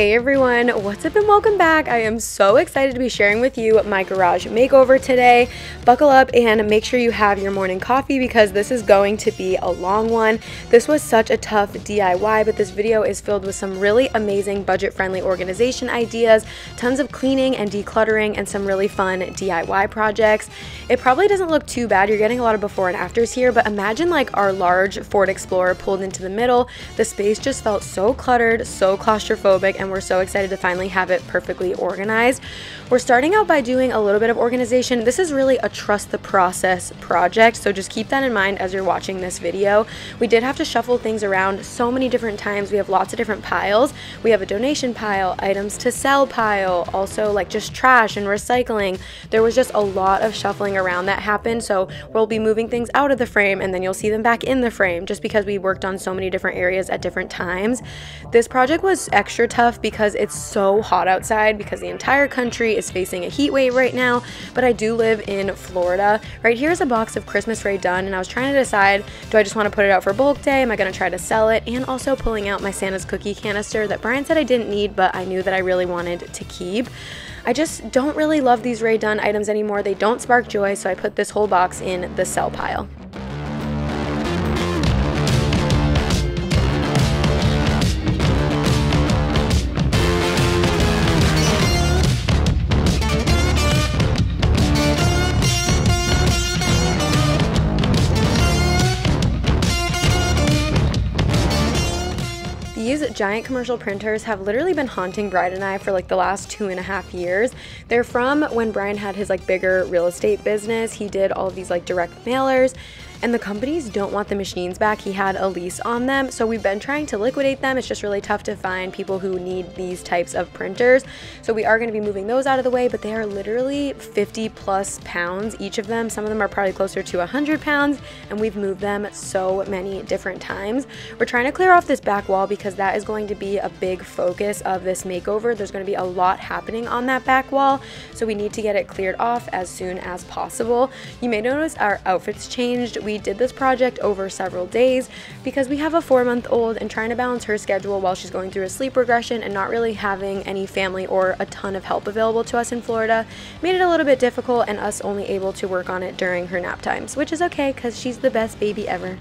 Hey everyone, what's up and welcome back. I am so excited to be sharing with you my garage makeover today. Buckle up and make sure you have your morning coffee because this is going to be a long one. This was such a tough DIY, but this video is filled with some really amazing budget-friendly organization ideas, tons of cleaning and decluttering, and some really fun DIY projects. It probably doesn't look too bad. You're getting a lot of before and afters here, but imagine like our large Ford Explorer pulled into the middle. The space just felt so cluttered, so claustrophobic, and we're so excited to finally have it perfectly organized. We're starting out by doing a little bit of organization. This is really a trust the process project, so just keep that in mind as you're watching this video. We did have to shuffle things around so many different times. We have lots of different piles. We have a donation pile, items to sell pile, also like just trash and recycling. There was just a lot of shuffling around that happened, so we'll be moving things out of the frame and then you'll see them back in the frame just because we worked on so many different areas at different times. This project was extra tough because it's so hot outside because the entire country is facing a heat wave right now, but I do live in Florida. Right here is a box of Christmas Rae Dunn and I was trying to decide, do I just want to put it out for bulk day? Am I going to try to sell it? And also pulling out my Santa's cookie canister that Brian said I didn't need, but I knew that I really wanted to keep. I just don't really love these Rae Dunn items anymore. They don't spark joy, so I put this whole box in the sell pile. Giant commercial printers have literally been haunting Brian and I for like the last two and a half years. They're from when Brian had his like bigger real estate business. He did all these like direct mailers and the companies don't want the machines back. He had a lease on them, so we've been trying to liquidate them. It's just really tough to find people who need these types of printers. So we are going to be moving those out of the way, but they are literally 50 plus pounds each of them. Some of them are probably closer to 100 pounds, and we've moved them so many different times. We're trying to clear off this back wall because that is going to be a big focus of this makeover. There's going to be a lot happening on that back wall, so we need to get it cleared off as soon as possible. You may notice our outfits changed. We we did this project over several days because we have a four month old and trying to balance her schedule while she's going through a sleep regression and not really having any family or a ton of help available to us in Florida made it a little bit difficult and us only able to work on it during her nap times, which is okay because she's the best baby ever.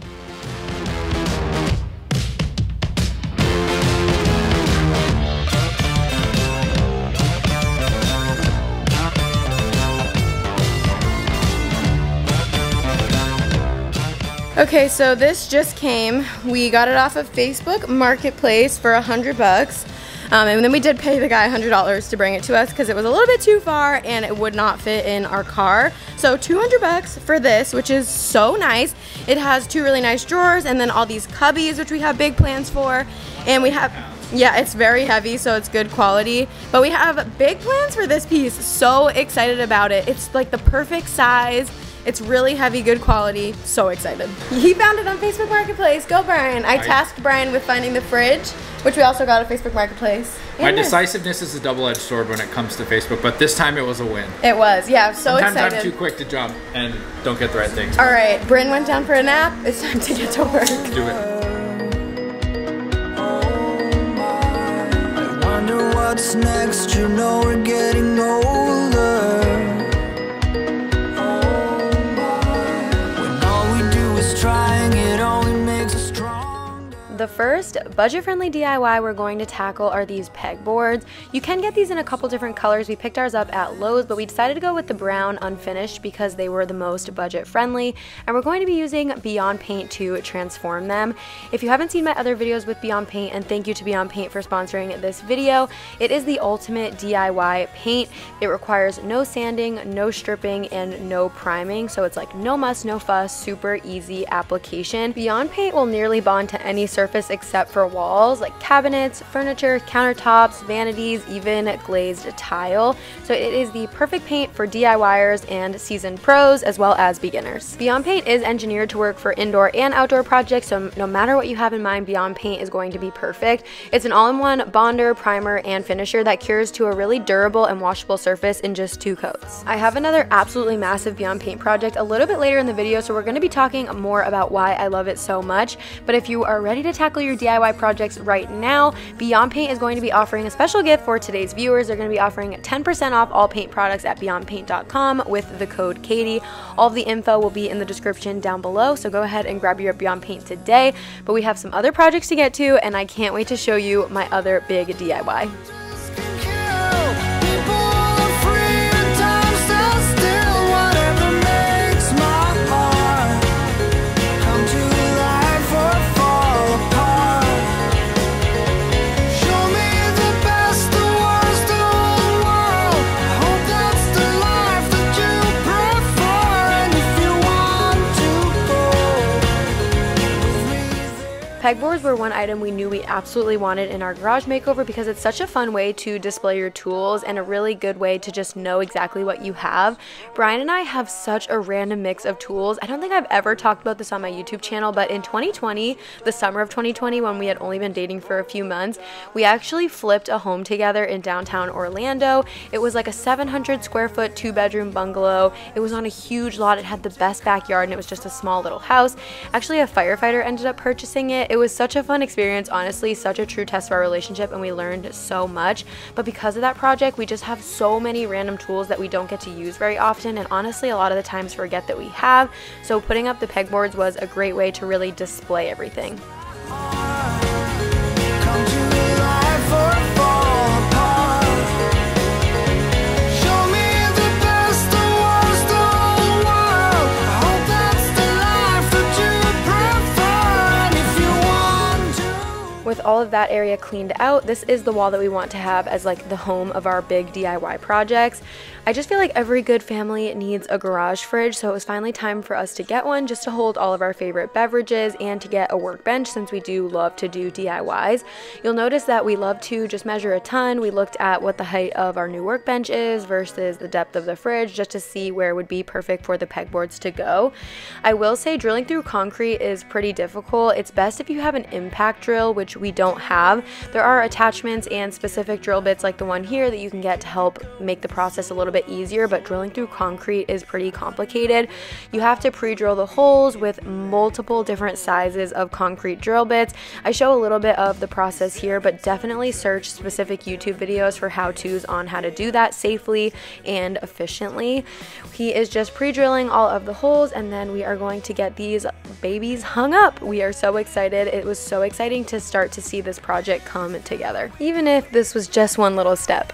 Okay, so this just came. We got it off of Facebook Marketplace for a hundred bucks. Um, and then we did pay the guy $100 to bring it to us because it was a little bit too far and it would not fit in our car. So 200 bucks for this, which is so nice. It has two really nice drawers and then all these cubbies, which we have big plans for. And we have, yeah, it's very heavy, so it's good quality. But we have big plans for this piece. So excited about it. It's like the perfect size. It's really heavy, good quality. So excited. He found it on Facebook Marketplace. Go, Brian. I, tasked Brian with finding the fridge, which we also got at Facebook Marketplace. My decisiveness is a double-edged sword when it comes to Facebook, but this time it was a win. It was, yeah. So Sometimes excited. I'm too quick to jump and don't get the right things. All right, Bryn went down for a nap. It's time to get to work. Do it. what's next, you know we're getting older The first budget-friendly DIY we're going to tackle are these pegboards. You can get these in a couple different colors. We picked ours up at Lowe's, but we decided to go with the brown unfinished because they were the most budget-friendly, and we're going to be using Beyond Paint to transform them. If you haven't seen my other videos with Beyond Paint, and thank you to Beyond Paint for sponsoring this video, it is the ultimate DIY paint. It requires no sanding, no stripping, and no priming, so it's like no muss, no fuss, super easy application. Beyond Paint will nearly bond to any surface surface except for walls like cabinets, furniture, countertops, vanities, even glazed tile. So it is the perfect paint for DIYers and seasoned pros as well as beginners. Beyond Paint is engineered to work for indoor and outdoor projects so no matter what you have in mind Beyond Paint is going to be perfect. It's an all-in-one bonder, primer, and finisher that cures to a really durable and washable surface in just two coats. I have another absolutely massive Beyond Paint project a little bit later in the video so we're going to be talking more about why I love it so much but if you are ready to tackle your DIY projects right now, Beyond Paint is going to be offering a special gift for today's viewers. They're going to be offering 10% off all paint products at beyondpaint.com with the code Katie. All the info will be in the description down below, so go ahead and grab your Beyond Paint today. But we have some other projects to get to, and I can't wait to show you my other big DIY. Pegboards were one item we knew we absolutely wanted in our garage makeover because it's such a fun way to display your tools and a really good way to just know exactly what you have. Brian and I have such a random mix of tools. I don't think I've ever talked about this on my YouTube channel, but in 2020, the summer of 2020, when we had only been dating for a few months, we actually flipped a home together in downtown Orlando. It was like a 700 square foot two bedroom bungalow. It was on a huge lot. It had the best backyard and it was just a small little house. Actually, a firefighter ended up purchasing it. It was such a fun experience, honestly, such a true test for our relationship, and we learned so much. But because of that project, we just have so many random tools that we don't get to use very often, and honestly, a lot of the times forget that we have. So putting up the pegboards was a great way to really display everything. With all of that area cleaned out, this is the wall that we want to have as like the home of our big DIY projects. I just feel like every good family needs a garage fridge, so it was finally time for us to get one just to hold all of our favorite beverages and to get a workbench since we do love to do DIYs. You'll notice that we love to just measure a ton. We looked at what the height of our new workbench is versus the depth of the fridge just to see where it would be perfect for the pegboards to go. I will say drilling through concrete is pretty difficult. It's best if you have an impact drill, which we don't have. There are attachments and specific drill bits like the one here that you can get to help make the process a little bit easier, but drilling through concrete is pretty complicated. You have to pre-drill the holes with multiple different sizes of concrete drill bits. I show a little bit of the process here, but definitely search specific YouTube videos for how-tos on how to do that safely and efficiently. He is just pre-drilling all of the holes and then we are going to get these babies hung up. We are so excited. It was so exciting to start to see this project come together, even if this was just one little step.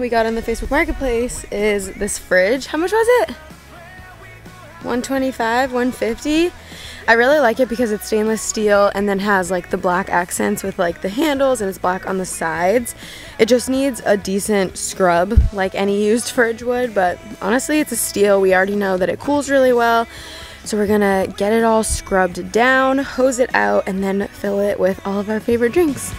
we got on the Facebook Marketplace is this fridge. How much was it? 125, 150. I really like it because it's stainless steel and then has like the black accents with like the handles and it's black on the sides. It just needs a decent scrub like any used fridge would, but honestly it's a steel. We already know that it cools really well. So we're gonna get it all scrubbed down, hose it out, and then fill it with all of our favorite drinks.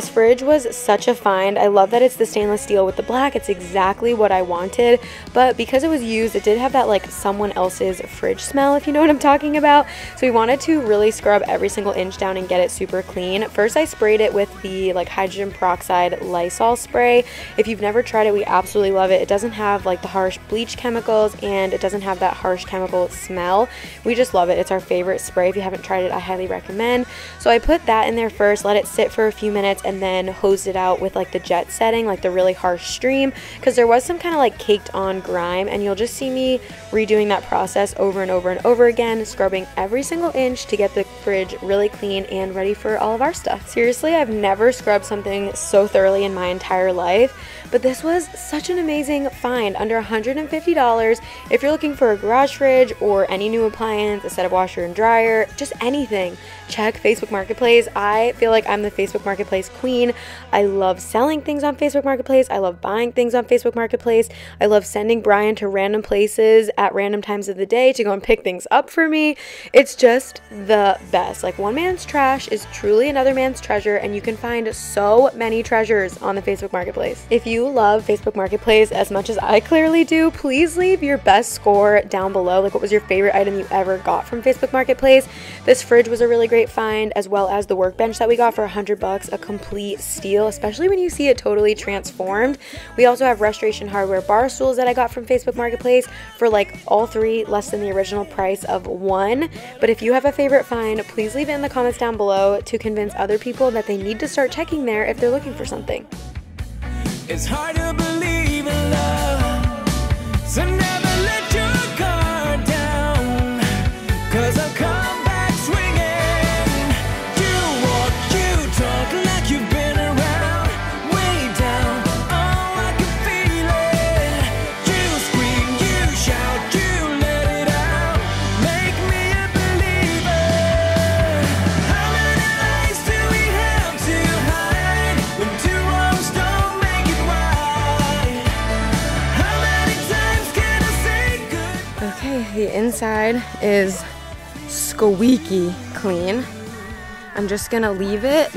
This fridge was such a find. I love that it's the stainless steel with the black. It's exactly what I wanted. But because it was used, it did have that like someone else's fridge smell, if you know what I'm talking about. So we wanted to really scrub every single inch down and get it super clean. First, I sprayed it with the like hydrogen peroxide Lysol spray. If you've never tried it, we absolutely love it. It doesn't have like the harsh bleach chemicals and it doesn't have that harsh chemical smell. We just love it. It's our favorite spray. If you haven't tried it, I highly recommend. So I put that in there first, let it sit for a few minutes and then hosed it out with like the jet setting, like the really harsh stream, because there was some kind of like caked on grime. And you'll just see me redoing that process over and over and over again, scrubbing every single inch to get the fridge really clean and ready for all of our stuff. Seriously, I've never scrubbed something so thoroughly in my entire life. But this was such an amazing find, under $150. If you're looking for a garage fridge or any new appliance, a set of washer and dryer, just anything, check Facebook Marketplace. I feel like I'm the Facebook Marketplace queen. I love selling things on Facebook Marketplace. I love buying things on Facebook Marketplace. I love sending Brian to random places at random times of the day to go and pick things up for me. It's just the best. Like one man's trash is truly another man's treasure, and you can find so many treasures on the Facebook Marketplace. If you love Facebook Marketplace as much as I clearly do, please leave your best score down below. Like, what was your favorite item you ever got from Facebook Marketplace? This fridge was a really great find, as well as the workbench that we got for 100 bucks, a complete steal, especially when you see it totally transformed. We also have restoration hardware bar stools that I got from Facebook Marketplace for like all three less than the original price of one. But if you have a favorite find, please leave it in the comments down below to convince other people that they need to start checking there if they're looking for something. It's hard to believe in love. So inside is squeaky clean. I'm just gonna leave it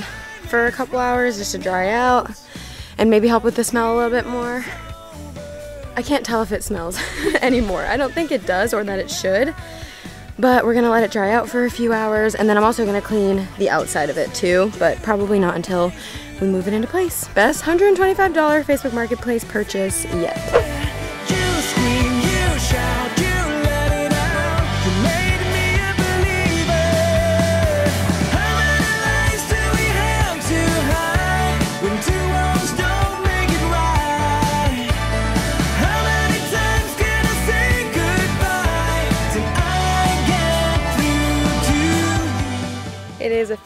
for a couple hours just to dry out and maybe help with the smell a little bit more. I can't tell if it smells anymore. I don't think it does or that it should, but we're gonna let it dry out for a few hours and then I'm also gonna clean the outside of it too, but probably not until we move it into place. Best $125 Facebook Marketplace purchase yet.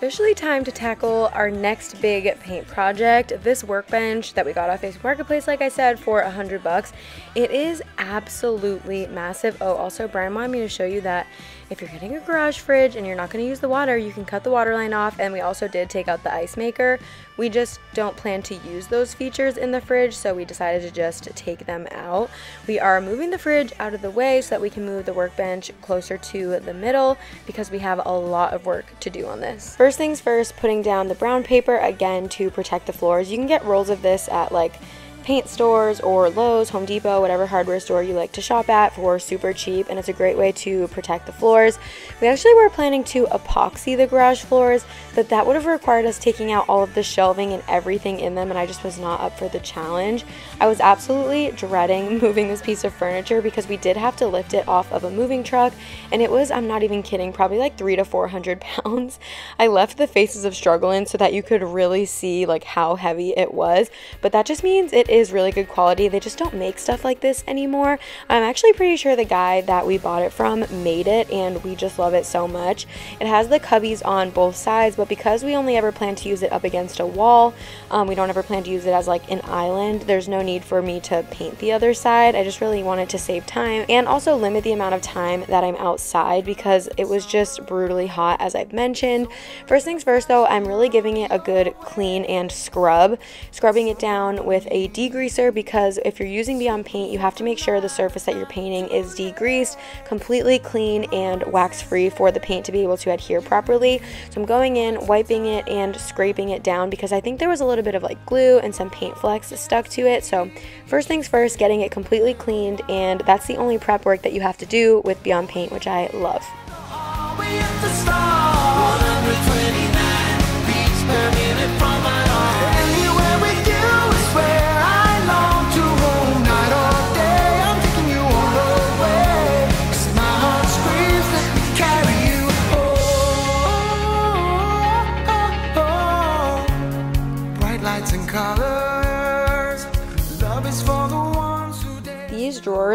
Officially time to tackle our next big paint project. This workbench that we got off Facebook Marketplace, like I said, for a hundred bucks. It is absolutely massive. Oh, also Brian wanted me to show you that if you're getting a garage fridge and you're not going to use the water, you can cut the water line off. And we also did take out the ice maker. We just don't plan to use those features in the fridge, so we decided to just take them out. We are moving the fridge out of the way so that we can move the workbench closer to the middle because we have a lot of work to do on this. First things first, putting down the brown paper again to protect the floors. You can get rolls of this at like paint stores or Lowe's, Home Depot, whatever hardware store you like to shop at for super cheap and it's a great way to protect the floors. We actually were planning to epoxy the garage floors, but that would have required us taking out all of the shelving and everything in them and I just was not up for the challenge. I was absolutely dreading moving this piece of furniture because we did have to lift it off of a moving truck and it was, I'm not even kidding, probably like three to 400 pounds. I left the faces of struggle in so that you could really see like how heavy it was, but that just means it is really good quality. They just don't make stuff like this anymore. I'm actually pretty sure the guy that we bought it from made it and we just love it so much. It has the cubbies on both sides, but because we only ever plan to use it up against a wall, um, we don't ever plan to use it as like an island. There's no need for me to paint the other side. I just really wanted to save time and also limit the amount of time that I'm outside because it was just brutally hot as I've mentioned. First things first though, I'm really giving it a good clean and scrub. Scrubbing it down with a deep degreaser because if you're using Beyond Paint, you have to make sure the surface that you're painting is degreased, completely clean, and wax free for the paint to be able to adhere properly. So I'm going in, wiping it, and scraping it down because I think there was a little bit of like glue and some paint flecks stuck to it. So first things first, getting it completely cleaned, and that's the only prep work that you have to do with Beyond Paint, which I love.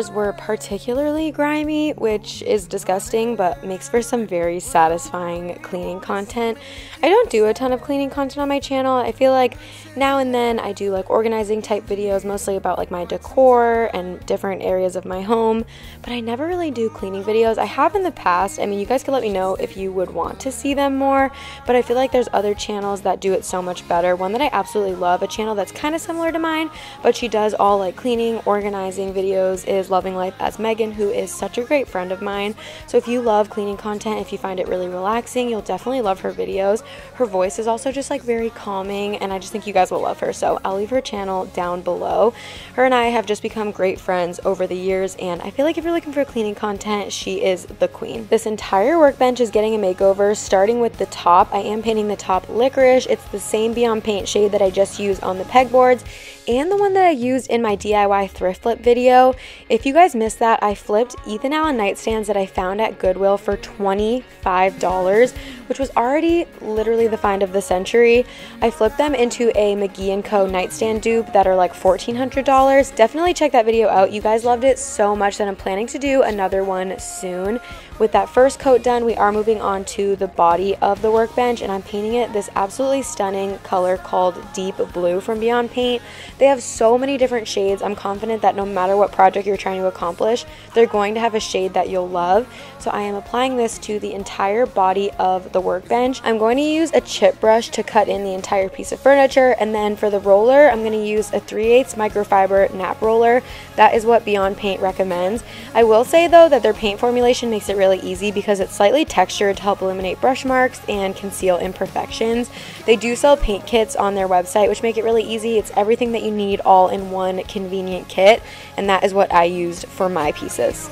Drawers were particularly grimy, which is disgusting but makes for some very satisfying cleaning content. I don't do a ton of cleaning content on my channel. I feel like now and then I do like organizing type videos, mostly about like my decor and different areas of my home, but I never really do cleaning videos. I have in the past. I mean, you guys could let me know if you would want to see them more, but I feel like there's other channels that do it so much better. One that I absolutely love, a channel that's kind of similar to mine, but she does all like cleaning, organizing videos is Loving Life as Megan, who is such a great friend of mine. So if you love cleaning content, if you find it really relaxing, you'll definitely love her videos. Her voice is also just like very calming, and I just think you guys will love her. So I'll leave her channel down below. Her and I have just become great friends over the years, and I feel like if you're looking for cleaning content, she is the queen. This entire workbench is getting a makeover, starting with the top. I am painting the top licorice. It's the same Beyond Paint shade that I just used on the pegboards and the one that I used in my DIY thrift flip video. If you guys missed that, I flipped Ethan Allen nightstands that I found at Goodwill for $25, which was already literally the find of the century. I flipped them into a McGee & Co. nightstand dupe that are like $1,400. Definitely check that video out. You guys loved it so much that I'm planning to do another one soon. With that first coat done, we are moving on to the body of the workbench and I'm painting it this absolutely stunning color called Deep Blue from Beyond Paint. They have so many different shades. I'm confident that no matter what project you're trying to accomplish, they're going to have a shade that you'll love. So I am applying this to the entire body of the workbench. I'm going to use a chip brush to cut in the entire piece of furniture and then for the roller, I'm going to use a 3 8 microfiber nap roller. That is what Beyond Paint recommends. I will say though that their paint formulation makes it really easy because it's slightly textured to help eliminate brush marks and conceal imperfections. They do sell paint kits on their website, which make it really easy. It's everything that you need all in one convenient kit, and that is what I used for my pieces.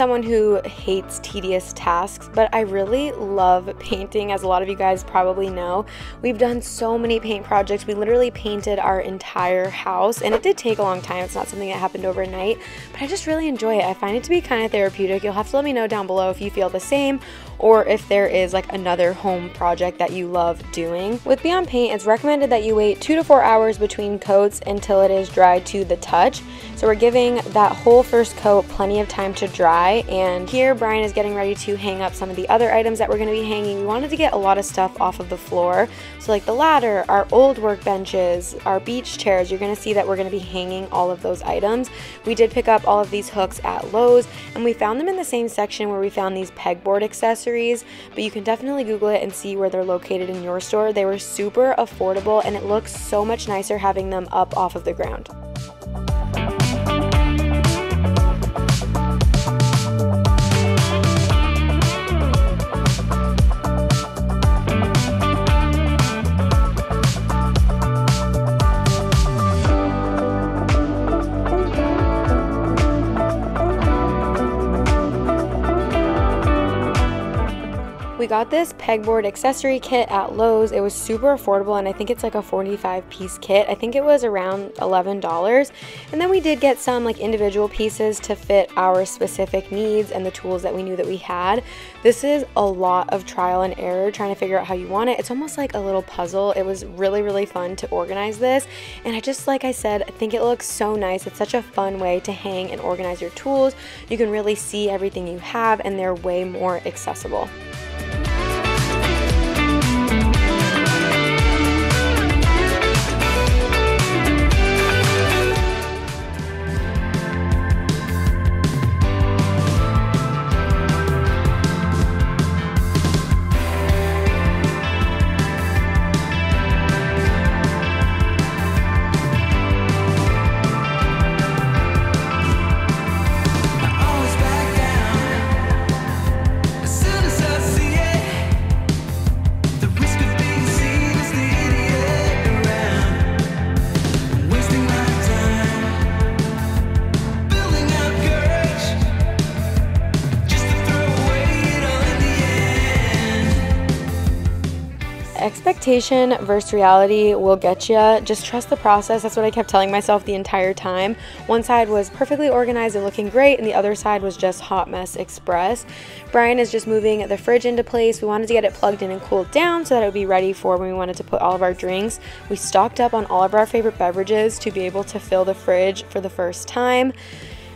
Someone who hates tedious tasks, but I really love painting, as a lot of you guys probably know. We've done so many paint projects. We literally painted our entire house, and it did take a long time. It's not something that happened overnight, but I just really enjoy it. I find it to be kind of therapeutic. You'll have to let me know down below if you feel the same or if there is like another home project that you love doing. With Beyond Paint, it's recommended that you wait two to four hours between coats until it is dry to the touch. So we're giving that whole first coat plenty of time to dry. And here Brian is getting ready to hang up some of the other items that we're going to be hanging. We wanted to get a lot of stuff off of the floor. So like the ladder, our old workbenches, our beach chairs, you're going to see that we're going to be hanging all of those items. We did pick up all of these hooks at Lowe's and we found them in the same section where we found these pegboard accessories, but you can definitely Google it and see where they're located in your store. They were super affordable and it looks so much nicer having them up off of the ground. Got this pegboard accessory kit at Lowe's. It was super affordable and I think it's like a 45 piece kit. I think it was around $11. And then we did get some like individual pieces to fit our specific needs and the tools that we knew that we had. This is a lot of trial and error trying to figure out how you want it. It's almost like a little puzzle. It was really, really fun to organize this. And I just, like I said, I think it looks so nice. It's such a fun way to hang and organize your tools. You can really see everything you have and they're way more accessible. Expectation versus reality will get you. Just trust the process. That's what I kept telling myself the entire time. One side was perfectly organized and looking great, and the other side was just hot mess express. Brian is just moving the fridge into place. We wanted to get it plugged in and cooled down so that it would be ready for when we wanted to put all of our drinks. We stocked up on all of our favorite beverages to be able to fill the fridge for the first time.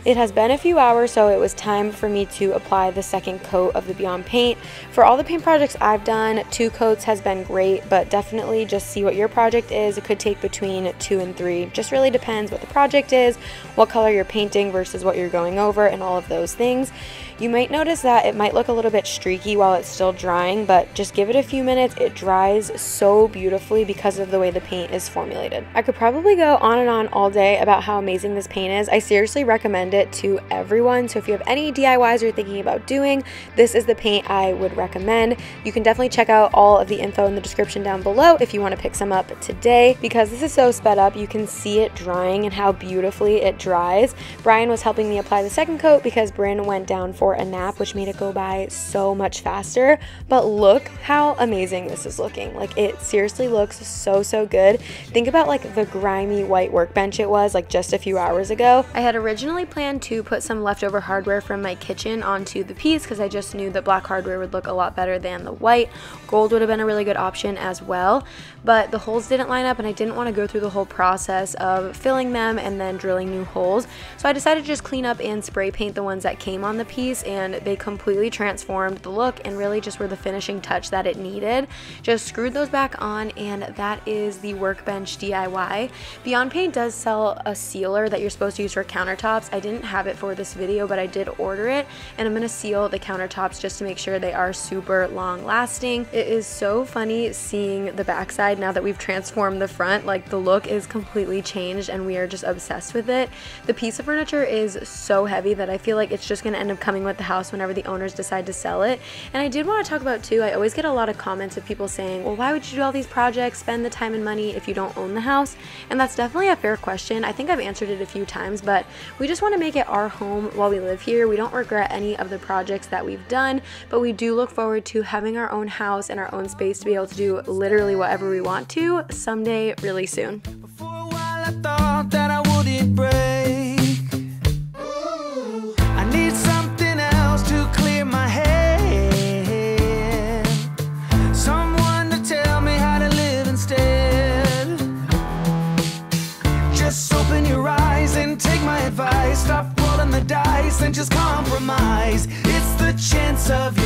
It has been a few hours, so it was time for me to apply the second coat of the Beyond Paint. For all the paint projects I've done, two coats has been great, but definitely just see what your project is. It could take between two and three. Just really depends what the project is, what color you're painting versus what you're going over, and all of those things. You might notice that it might look a little bit streaky while it's still drying, but just give it a few minutes. It dries so beautifully because of the way the paint is formulated. I could probably go on and on all day about how amazing this paint is. I seriously recommend it to everyone. So if you have any DIYs you're thinking about doing, this is the paint I would recommend. You can definitely check out all of the info in the description down below if you want to pick some up today because this is so sped up. You can see it drying and how beautifully it dries. Brian was helping me apply the second coat because Bryn went down for for a nap, which made it go by so much faster. But look how amazing this is looking. Like it seriously looks so, so good. Think about like the grimy white workbench it was like just a few hours ago. I had originally planned to put some leftover hardware from my kitchen onto the piece because I just knew that black hardware would look a lot better than the white. Gold would have been a really good option as well, but the holes didn't line up and I didn't want to go through the whole process of filling them and then drilling new holes. So I decided to just clean up and spray paint the ones that came on the piece and they completely transformed the look and really just were the finishing touch that it needed. Just screwed those back on and that is the Workbench DIY. Beyond Paint does sell a sealer that you're supposed to use for countertops. I didn't have it for this video but I did order it and I'm going to seal the countertops just to make sure they are super long lasting. It is so funny seeing the backside now that we've transformed the front. Like the look is completely changed and we are just obsessed with it. The piece of furniture is so heavy that I feel like it's just going to end up coming with the house whenever the owners decide to sell it. And I did want to talk about too, I always get a lot of comments of people saying, well, why would you do all these projects, spend the time and money if you don't own the house? And that's definitely a fair question. I think I've answered it a few times, but we just want to make it our home while we live here. We don't regret any of the projects that we've done, but we do look forward to having our own house and our own space to be able to do literally whatever we want to someday really soon. Of your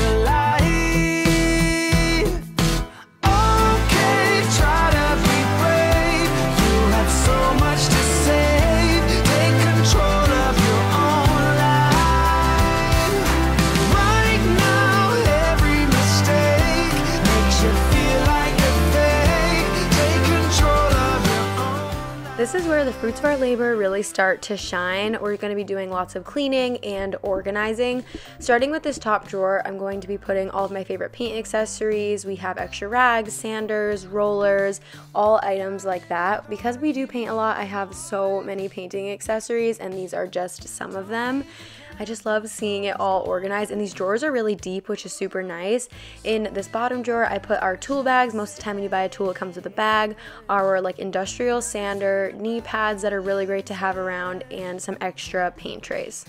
This is where the fruits of our labor really start to shine. We're going to be doing lots of cleaning and organizing. Starting with this top drawer, I'm going to be putting all of my favorite paint accessories. We have extra rags, sanders, rollers, all items like that. Because we do paint a lot, I have so many painting accessories and these are just some of them. I just love seeing it all organized and these drawers are really deep which is super nice. In this bottom drawer I put our tool bags. Most of the time when you buy a tool it comes with a bag. Our like industrial sander, knee pads that are really great to have around and some extra paint trays.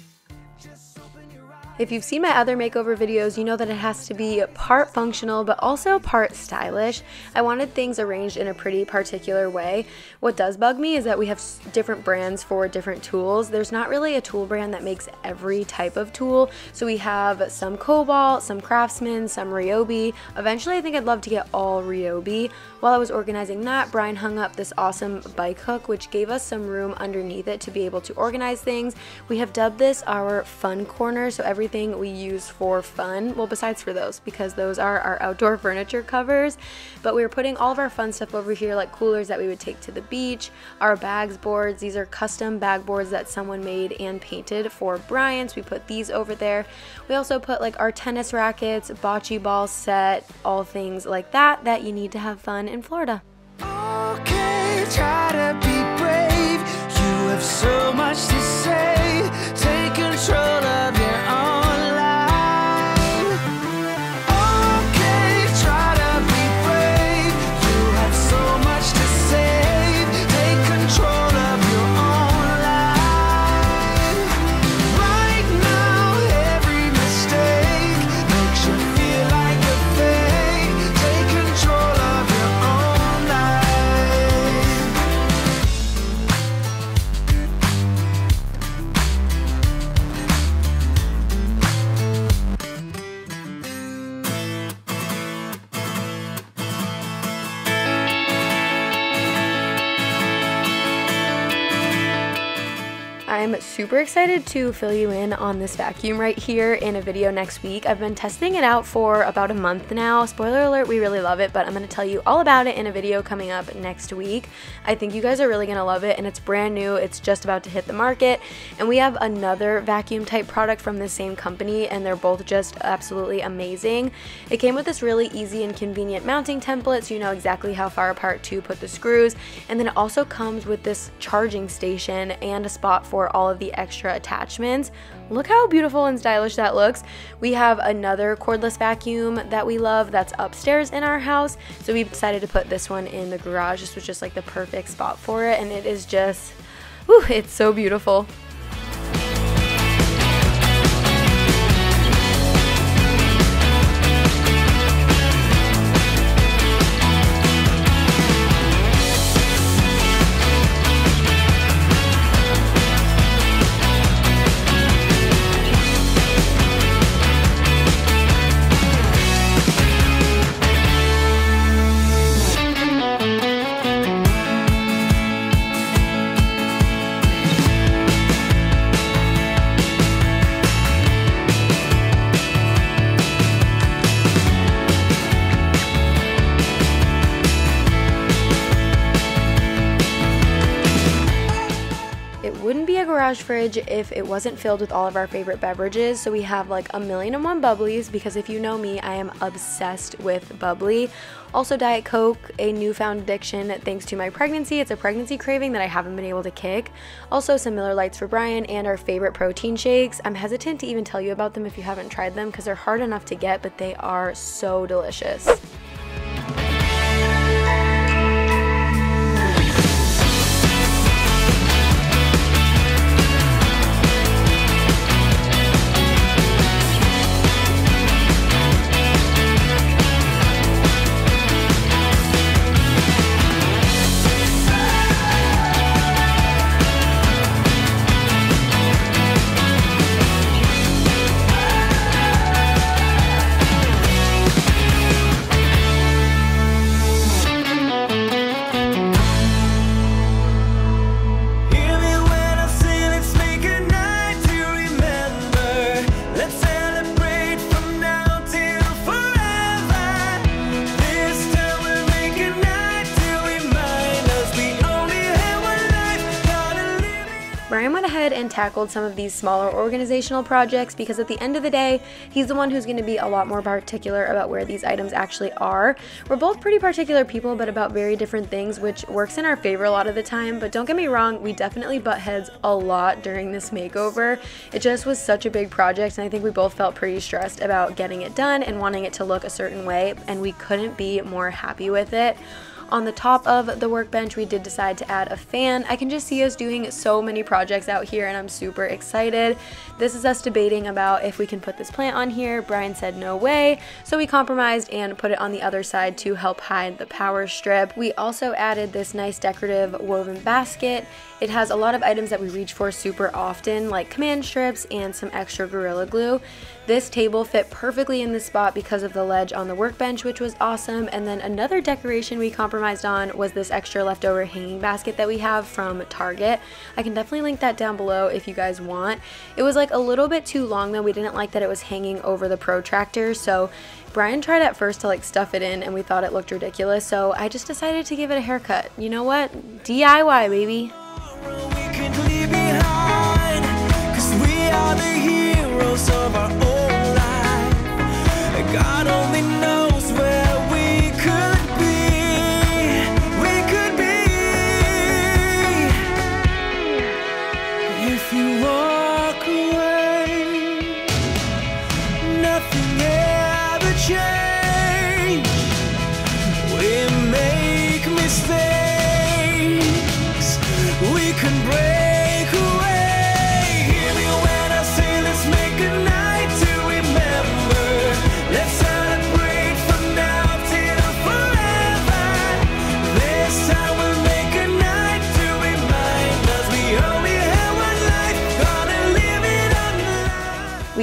If you've seen my other makeover videos, you know that it has to be part functional but also part stylish. I wanted things arranged in a pretty particular way. What does bug me is that we have different brands for different tools. There's not really a tool brand that makes every type of tool. So we have some Kobalt, some Craftsman, some Ryobi. Eventually I think I'd love to get all Ryobi. While I was organizing that, Brian hung up this awesome bike hook which gave us some room underneath it to be able to organize things. We have dubbed this our fun corner so everything we use for fun. Well, besides for those, because those are our outdoor furniture covers. But we were putting all of our fun stuff over here, like coolers that we would take to the beach, our bags boards. These are custom bag boards that someone made and painted for Brian. So we put these over there. We also put like our tennis rackets, bocce ball set, all things like that that you need to have fun in Florida. Okay, so much to say. Take control of your own. I'm super excited to fill you in on this vacuum right here in a video next week. I've been testing it out for about a month now. Spoiler alert, we really love it, but I'm going to tell you all about it in a video coming up next week. I think you guys are really going to love it and it's brand new. It's just about to hit the market and we have another vacuum type product from the same company and they're both just absolutely amazing. It came with this really easy and convenient mounting template so you know exactly how far apart to put the screws and then it also comes with this charging station and a spot for all of the extra attachments. Look how beautiful and stylish that looks. We have another cordless vacuum that we love that's upstairs in our house. So we decided to put this one in the garage. This was just like the perfect spot for it. And it is just, whew, it's so beautiful. If it wasn't filled with all of our favorite beverages. So we have like a million and one bubblies because if you know me, I am obsessed with bubbly. Also, Diet Coke, a newfound addiction thanks to my pregnancy. It's a pregnancy craving that I haven't been able to kick. Also, some Miller Lites for Brian and our favorite protein shakes. I'm hesitant to even tell you about them if you haven't tried them because they're hard enough to get, but they are so delicious. Tackled some of these smaller organizational projects because at the end of the day, he's the one who's going to be a lot more particular about where these items actually are. We're both pretty particular people, but about very different things, which works in our favor a lot of the time. But don't get me wrong, we definitely butt heads a lot during this makeover. It just was such a big project, and I think we both felt pretty stressed about getting it done and wanting it to look a certain way, and we couldn't be more happy with it. On the top of the workbench, we did decide to add a fan. I can just see us doing so many projects out here and I'm super excited. This is us debating about if we can put this plant on here. Brian said no way, so we compromised and put it on the other side to help hide the power strip. We also added this nice decorative woven basket. It has a lot of items that we reach for super often, like command strips and some extra Gorilla Glue. This table fit perfectly in this spot because of the ledge on the workbench, which was awesome. And then another decoration we compromised on was this extra leftover hanging basket that we have from Target. I can definitely link that down below if you guys want. It was like a little bit too long though. We didn't like that it was hanging over the protractor. So Brian tried at first to like stuff it in and we thought it looked ridiculous. So I just decided to give it a haircut. You know what? DIY, baby. of our. God only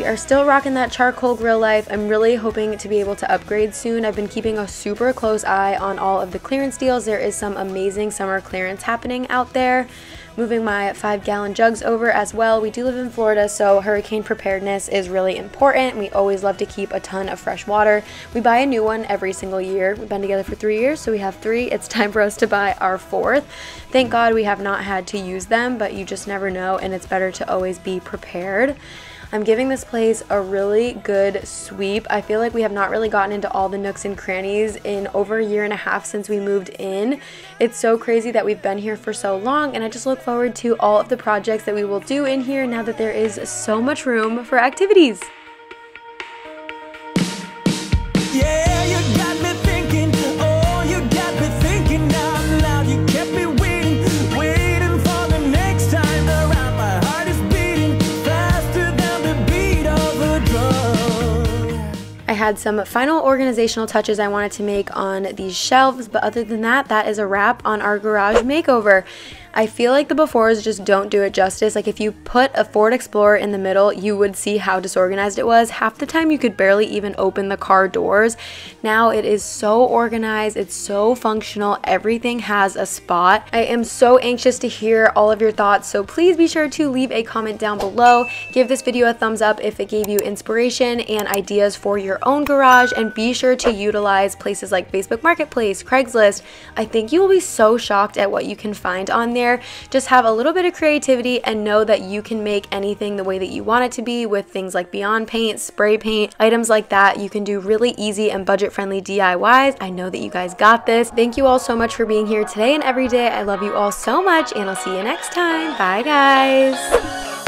are still rocking that charcoal grill life. I'm really hoping to be able to upgrade soon. I've been keeping a super close eye on all of the clearance deals. There is some amazing summer clearance happening out there. Moving my five gallon jugs over as well. We do live in Florida, so hurricane preparedness is really important. We always love to keep a ton of fresh water. We buy a new one every single year. We've been together for three years, so we have three. It's time for us to buy our fourth. Thank God we have not had to use them, but you just never know, and it's better to always be prepared. I'm giving this place a really good sweep. I feel like we have not really gotten into all the nooks and crannies in over a year and a half since we moved in. It's so crazy that we've been here for so long and I just look forward to all of the projects that we will do in here now that there is so much room for activities. Had some final organizational touches I wanted to make on these shelves, but other than that, that is a wrap on our garage makeover. I feel like the befores just don't do it justice. Like if you put a Ford Explorer in the middle, you would see how disorganized it was. Half the time you could barely even open the car doors. Now it is so organized, it's so functional, everything has a spot. I am so anxious to hear all of your thoughts, so please be sure to leave a comment down below. Give this video a thumbs up if it gave you inspiration and ideas for your own garage, and be sure to utilize places like Facebook Marketplace, Craigslist. I think you will be so shocked at what you can find on there there. Just have a little bit of creativity and know that you can make anything the way that you want it to be with things like Beyond Paint, spray paint, items like that. You can do really easy and budget friendly DIYs. I know that you guys got this. Thank you all so much for being here today and every day. I love you all so much and I'll see you next time. Bye guys.